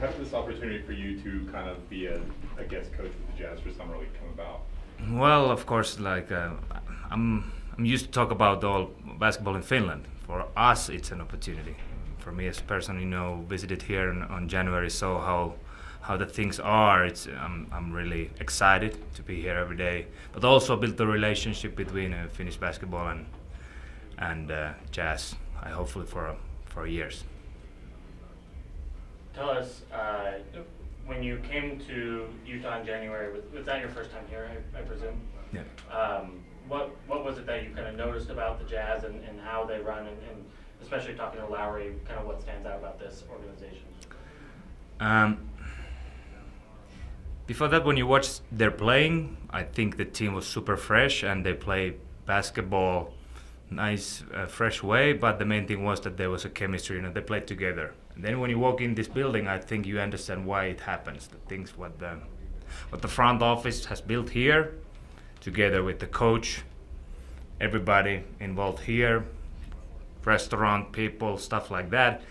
How did this opportunity for you to kind of be a, a guest coach with the Jazz for Summer League come about? Well, of course, like uh, I'm, I'm used to talk about all basketball in Finland. For us, it's an opportunity. For me, as a person, you know, visited here on, on January, saw how how the things are. It's I'm, I'm really excited to be here every day, but also build the relationship between uh, Finnish basketball and and uh, jazz. I hopefully for for years. Tell us uh, when you came to Utah in January. Was, was that your first time here? I, I presume. Yeah. Um, what what was it that you kind of noticed about the Jazz and, and how they run, and, and especially talking to Lauri, kind of what stands out about this organization? Um, before that, when you watch their playing, I think the team was super fresh and they play basketball nice, uh, fresh way. But the main thing was that there was a chemistry, you know, they played together. And then when you walk in this building, I think you understand why it happens. The things what the what the front office has built here, together with the coach, everybody involved here, restaurant people, stuff like that.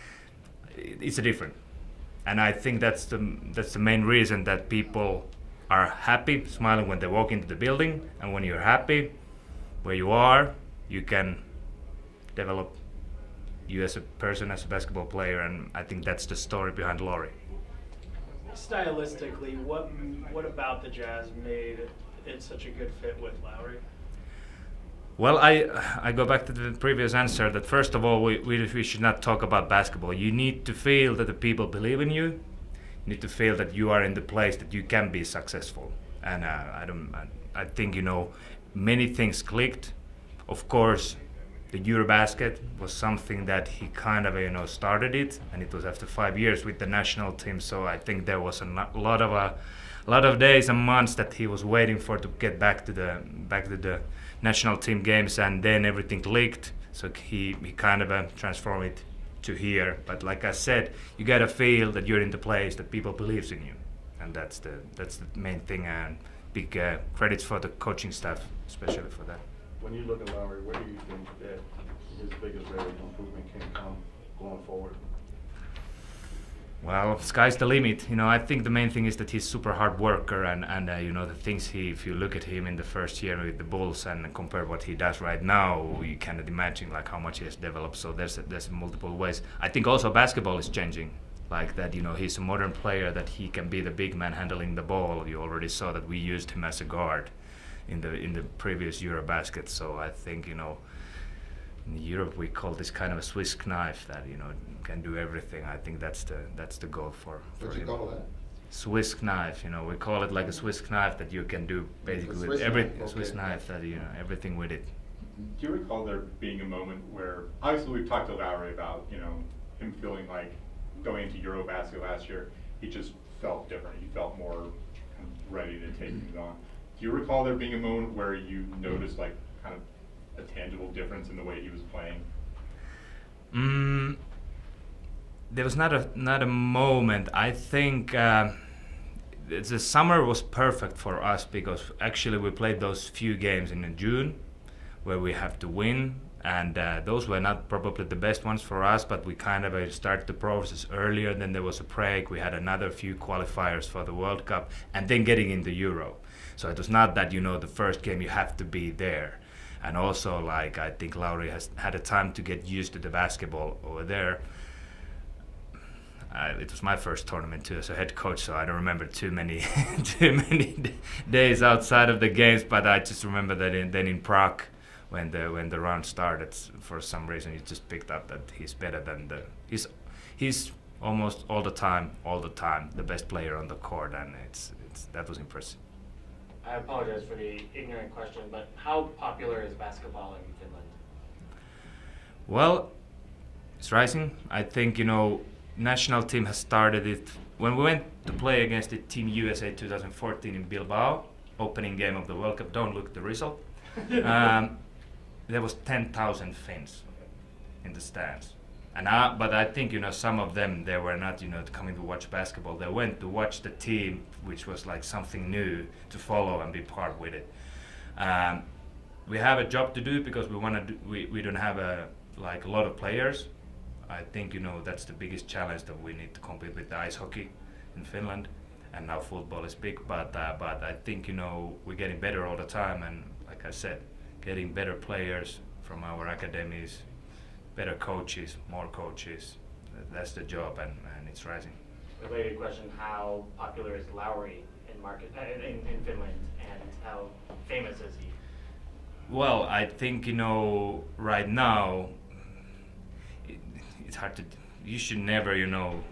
It's different and I think that's the that's the main reason that people are happy, smiling when they walk into the building, and when you're happy where you are, you can develop you as a person, as a basketball player, and I think that's the story behind Lauri. Stylistically, what what about the Jazz made it such a good fit with Lauri? Well, I I go back to the previous answer that first of all we, we, we should not talk about basketball. You need to feel that the people believe in you. You need to feel that you are in the place that you can be successful. And uh, I don't I, I think you know many things clicked. Of course, the Eurobasket was something that he kind of you know started it, and it was after five years with the national team. So I think there was a lot of a, uh, a lot of days and months that he was waiting for to get back to the back to the national team games, and then everything clicked. So he, he kind of uh, transformed it to here. But like I said, you gotta feel that you're in the place that people believes in you, and that's the that's the main thing. And big uh, credits for the coaching staff, especially for that. When you look at Lauri, where do you think that his biggest area of improvement can come going forward? Well, sky's the limit. You know, I think the main thing is that he's super hard worker, and and uh, you know the things he. If you look at him in the first year with the Bulls and compare what he does right now, you cannot imagine like how much he has developed. So there's there's multiple ways. I think also basketball is changing. Like that, you know, he's a modern player that he can be the big man handling the ball. You already saw that we used him as a guard in the in the previous EuroBasket. So I think you know in Europe we call this kind of a Swiss knife that you know can do everything. I think that's the that's the goal for. for What'd you call that? Swiss knife, you know, we call it like a Swiss knife that you can do basically with every knife. Swiss knife that you know everything with it. Do you recall there being a moment where obviously we've talked to Lauri about you know him feeling like going into EuroBasket last year, he just felt different. He felt more kind of ready to take things on. Do you recall there being a moment where you noticed like kind of a tangible difference in the way he was playing? Mm, there was not a not a moment. I think uh, the summer was perfect for us because actually we played those few games in June where we have to win, and uh, those were not probably the best ones for us. But we kind of uh, started the process earlier. Then there was a break. We had another few qualifiers for the World Cup, and then getting into Euro. So it was not that you know the first game you have to be there and also like I think Lauri has had a time to get used to the basketball over there. Uh, it was my first tournament too as a head coach, so I don't remember too many too many d- days outside of the games. But I just remember that in, then in Prague, when the when the round started, for some reason he just picked up that he's better than the he's he's almost all the time, all the time the best player on the court, and it's it's that was impressive. I apologize for the ignorant question, but how popular is basketball in Finland? Well, it's rising. I think you know, national team has started it when we went to play against the Team USA 2014 in Bilbao, opening game of the World Cup. Don't look the result. um, there was 10,000 Finns in the stands and I, but I think you know some of them they were not you know coming to watch basketball. They went to watch the team, which was like something new to follow and be part with it. Um, we have a job to do because we want to. We, we don't have a like a lot of players. I think you know that's the biggest challenge that we need to compete with the ice hockey in Finland, and now football is big. But uh, but I think you know we're getting better all the time, and like I said, getting better players from our academies, better coaches, more coaches. That's the job, and, and it's rising. Related question, how popular is Lauri in market, uh, in, in Finland, and how famous is he? Well, I think you know right now it, it's hard to. You should never, you know,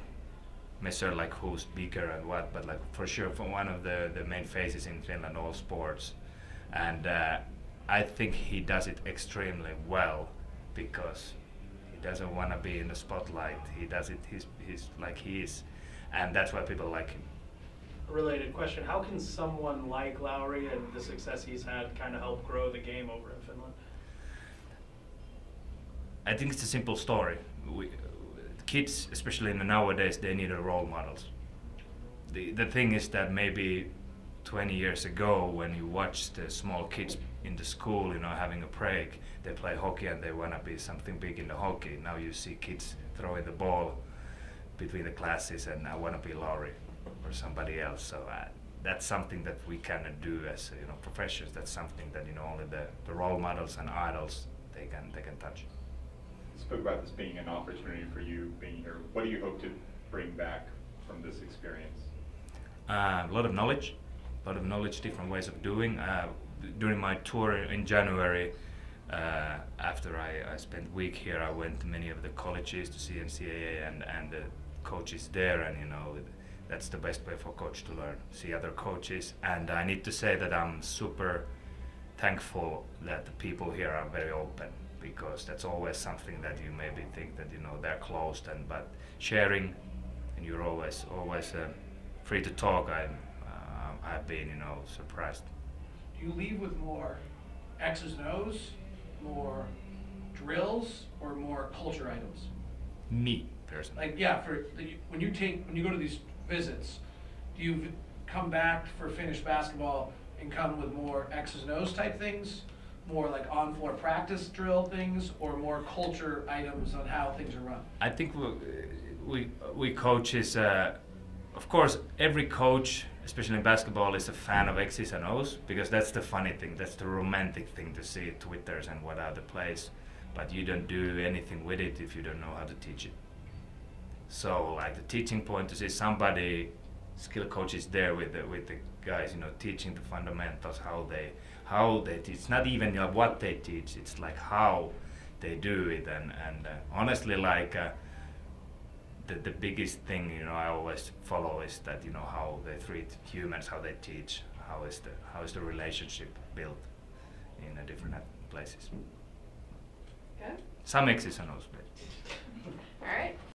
measure like who's bigger and what, but like for sure, for one of the the main faces in Finland, all sports, and uh, I think he does it extremely well because he doesn't want to be in the spotlight. He does it. He's he's like he is, and that's why people like him. A related question, how can someone like Lauri and the success he's had kind of help grow the game over in Finland? I think it's a simple story. We, kids, especially in the nowadays, they need a role models. The the thing is that maybe 20 years ago, when you watched the small kids in the school, you know, having a break, they play hockey and they wanna be something big in the hockey. Now you see kids throwing the ball between the classes, and I wanna be Lauri or somebody else. So uh, that's something that we cannot do as you know professionals. That's something that you know only the, the role models and idols they can they can touch. You spoke about this being an opportunity for you being here. What do you hope to bring back from this experience? Uh, a lot of knowledge, a lot of knowledge, different ways of doing. Uh, during my tour in January, uh, after I, I spent a week here, I went to many of the colleges to see NCAA and, and the coaches there, and you know, that's the best way for coach to learn, see other coaches. And I need to say that I'm super thankful that the people here are very open because that's always something that you maybe think that you know they're closed and but sharing and you're always always uh, free to talk. I'm uh, I've been you know surprised. You leave with more X's and O's, more drills, or more culture items? Me personally. Like, yeah, for the, when you take when you go to these visits, do you v- come back for Finnish basketball and come with more X's and O's type things, more like on floor practice drill things, or more culture items on how things are run? I think we we, we coaches. Uh, of course, every coach, especially in basketball, is a fan of X's and O's because that's the funny thing. That's the romantic thing to see Twitters and what other plays. But you don't do anything with it if you don't know how to teach it. So, like the teaching point to see somebody, skill coach is there with the with the guys, you know, teaching the fundamentals, how they how they teach. It's not even you know, what they teach. It's like how they do it, and and uh, honestly, like. Uh, the, the biggest thing you know I always follow is that you know how they treat humans, how they teach, how is the how is the relationship built in different places. Good. Some exceptionals, but. All right.